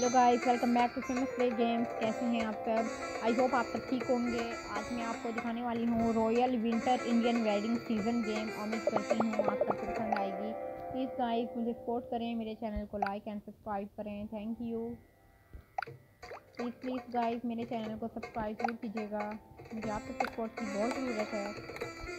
Hello guys welcome back to famous play games कैसे हैं आप सब? आई होप आप सब ठीक होंगे। आज मैं आपको दिखाने वाली हूँ royal winter Indian wedding season game उम्मीद करती हूँ आप सबको पसंद आएगी। प्लीज़ गाइस मुझे सपोर्ट करें, मेरे चैनल को लाइक एंड सब्सक्राइब करें। Thank you please please guys मेरे चैनल को सब्सक्राइब ज़रूर कीजिएगा। मुझे आपके सपोर्ट की बहुत ज़रूरत है।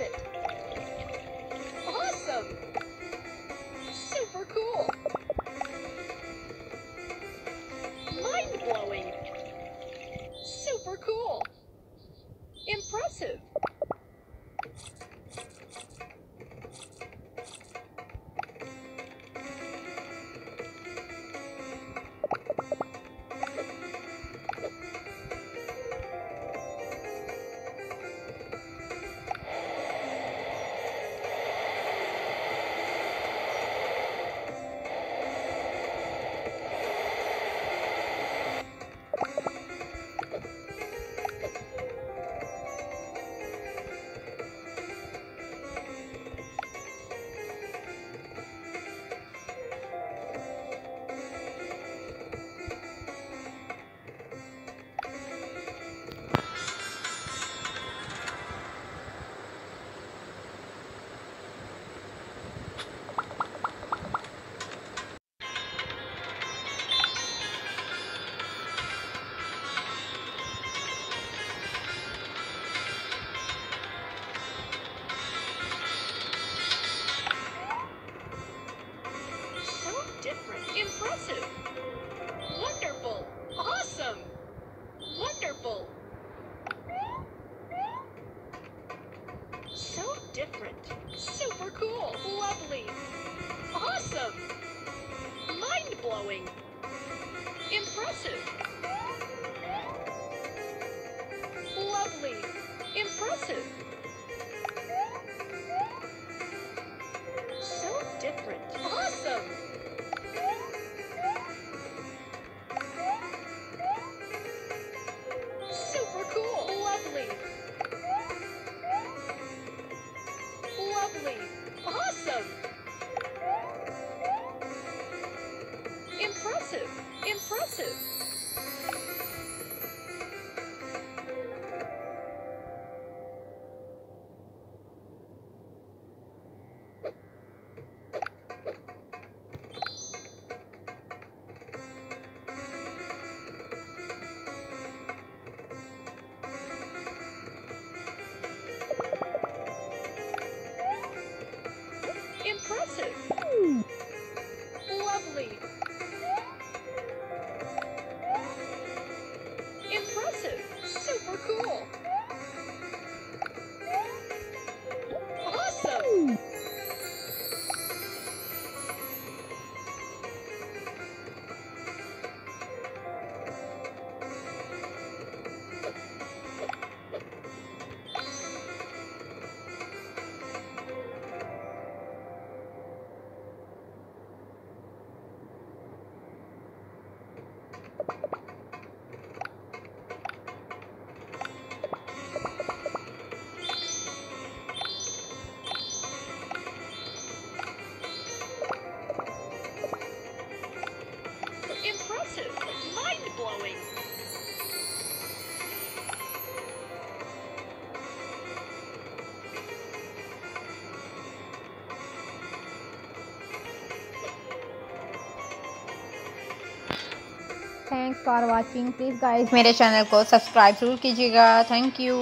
it. Different. Super cool. Lovely. Awesome. Mind-blowing. Impressive. Lovely. Impressive. impressive. Lovely. Thanks for watching please guys मेरे चैनल को सब्सक्राइब ज़रूर कीजिएगा. Thank you